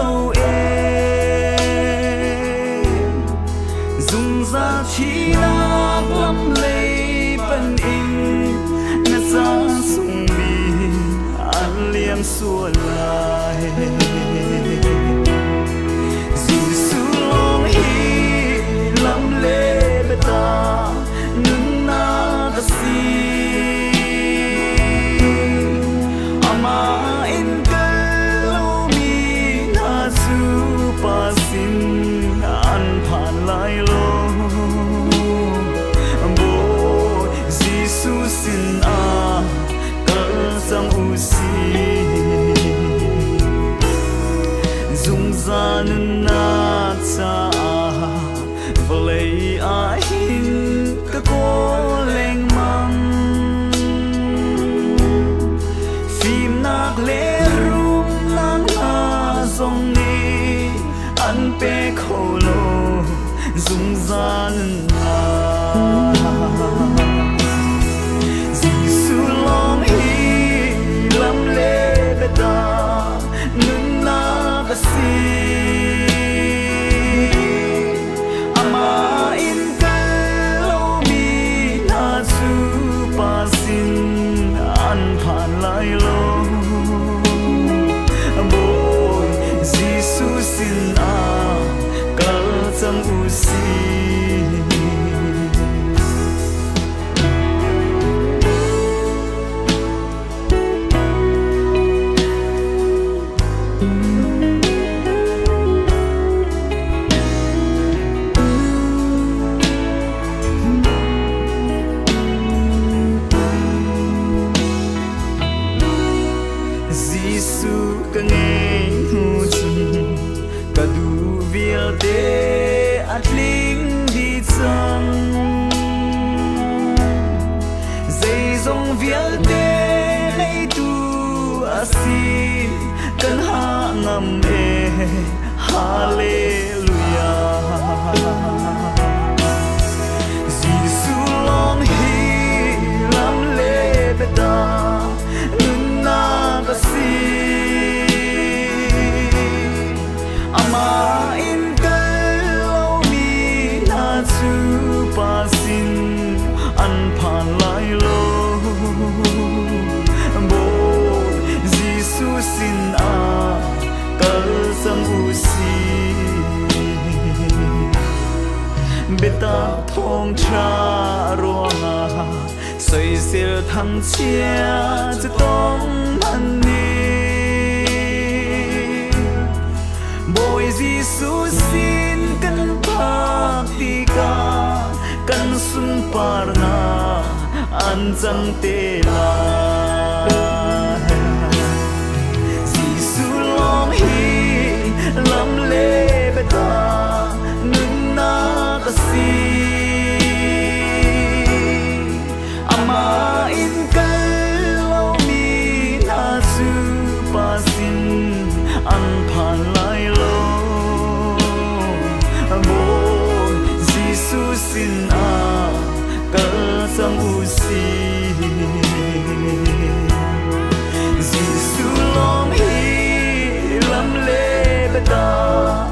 dâu em. Dùng ra chỉ là lắm lấy bên in na ra sung mi an liêm xua lại. susin a kalsang usi dung zan na cha vlei a hin ka ko leng mang phim nak le rum lang a zong ni an pe kholo dung zan na ka nghe hu chim ka du vil te at ling di chang dây dòng vil te sin a à, kal sam u si beta thong cha ro nga soi sil tham chia chu tom han ni. Boy jesus sin kan pa ti ka kan sun par na, an chang te la. xin ăn thả lại lâu bố Giêsu xin à cỡ sang u si Giêsu lòng hi lắm lê bê ta